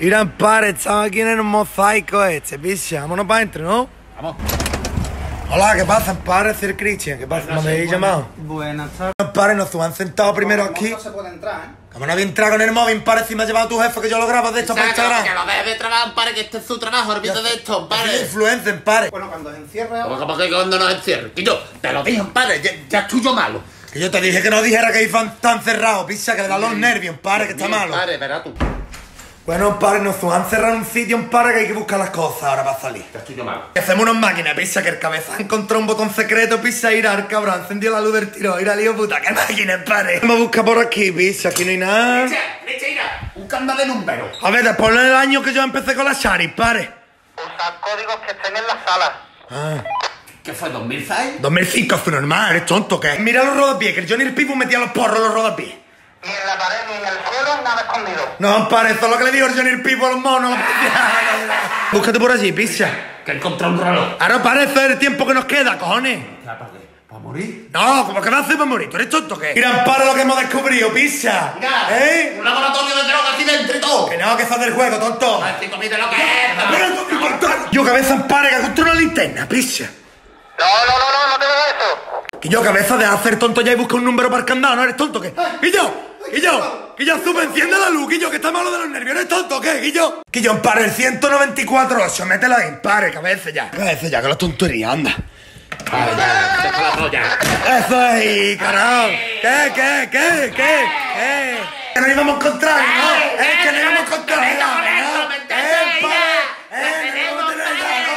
Irán, pare, estamos aquí en el mosaico este, picha. Vámonos para adentro, ¿no? Vamos. Hola, ¿qué pasa, pare? Soy Cristian, ¿qué pasa? ¿No me habéis llamado? Buenas tardes. Pare, nos han sentado primero aquí. No se puede entrar, ¿eh? Como no había entrado con el móvil, pare, si me ha llevado tu jefe que yo lo grabo de esto para Saca, que Instagram. lo dejes de trabajar, pare, que este es su trabajo, olvídate de esto, pare. influencer, pare. Bueno, cuando se encierre Como como que cuando nos encierre. Que yo, te lo dije, pare, ya, ya es tuyo malo. Que yo te dije que no dijera que iban tan cerrados, picha, que le da los nervios, pare, que está malo. Pare, verás tú. Bueno, pare, nos han cerrado un sitio, pare, que hay que buscar las cosas ahora para salir. Ya es tuyo malo. Hacemos unas máquinas, pisa, que el cabeza encontró un botón secreto, pisa, ir al cabrón, encendió la luz del tiro, ir al lío, puta, qué máquinas, pare. Vamos a buscar por aquí, pisa, aquí no hay nada. Leche, leche, mira, un candado de número. A ver, después del año que yo empecé con la Shari, pare. Usar códigos que estén en la sala. Ah, ¿Qué fue, 2006? 2005 fue normal, eres tonto, ¿qué? Mira los rodapiés, que el Johnny el Pipo metía los porros en los rodapiés. Ni en la pared ni en el suelo, nada escondido. No, pare, esto es lo que le dijo el Johnny el Pipo a los monos. Búscate por allí, pisa. Que encontró un reloj. Ahora parece el tiempo que nos queda, cojones. ¿Ya para qué? ¿Para morir? No, como que me hace para morir, ¿tú eres tonto, qué? Mira, para lo que hemos descubrido, pisa. Mira, ¿Eh? un laboratorio de drogas aquí dentro y todo. Que no, que eso es del juego, tonto. Chico, mire lo que es. Yo cabeza pare que construir una linterna, pisa. No, no, no, no, no te veo eso. Que yo cabeza de hacer tonto ya y busca un número para el candado, ¿no eres tonto qué? Guillo, Guillo, Guillo, sube, enciende la luz, Guillo, que está malo de los nervios, ¿eres tonto qué, Guillo? Guillo, empare el 194, 8, mételo ahí, pare, cabeza ya. Cabeza ya, que la tontería, anda. Ay, ya, la. Eso ahí, carajo. ¿Qué, qué, qué, qué, qué? Que nos íbamos a encontrar, ¿no? Es que nos íbamos a encontrar, ¿no? Eh, pare, eh, no ya, ¿no?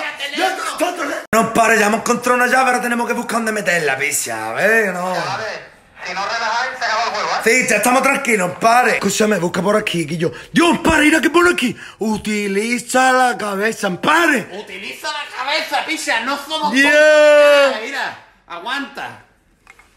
¿eh? No, hemos encontrado una llave, ahora tenemos que buscar dónde meterla, picha, a ver, no. Si no relajáis, se acaba el juego, ¿eh? Sí, ya estamos tranquilos, pare. Escúchame, busca por aquí, que yo. Dios, pare, mira que pone aquí. Utiliza la cabeza, pare. Utiliza la cabeza, picha, no somos Yeah. tontos. Mira, aguanta.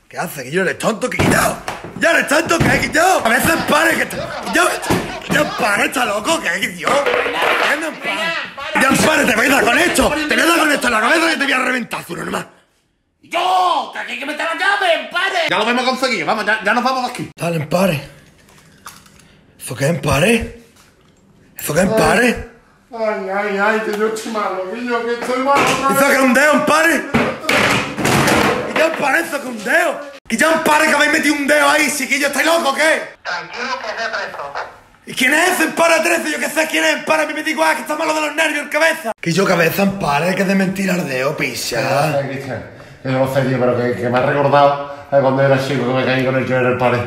¿Qué hace? Que yo eres tonto, que quitado. Ya eres tonto, que quitado. A veces pare, que está. Yo, pare, está loco, que no pare. Ya pare, te voy a dar con esto. Te voy a dar con esto en la cabeza que te voy a reventar, tú nomás. ¡Yo! ¡Que aquí hay que meter la llave, pare! Ya lo hemos conseguido, vamos, ya, ya nos vamos de aquí. Dale, pare. ¿Eso qué es, pare? ¿Eso qué es, pare? Ay, ay, ay, que yo estoy malo, que yo que estoy malo. ¿Eso que es un dedo, pare? ¿Y ya parece que es un dedo? ¿Y ya pare que habéis metido un dedo ahí, chiquillo? ¿Estáis loco o qué? Tranquilo que es de preso. ¿Y quién es ese para 13? Yo que sé quién es para, a mí me digo, ah, que está malo de los nervios, cabeza. Que yo cabeza en pare, que es de mentira el dedo, picha. Cristian, lo sé, tío, pero que, que me ha recordado a cuando era chico que me caí con el yo en el pared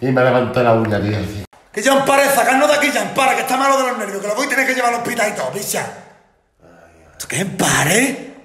y me levanté la uña, tío. tío. Que ya pare, sacarnos de aquí, ya para, que está malo de los nervios, que lo voy a tener que llevar al hospital y todo, picha. ¿Esto qué es pare?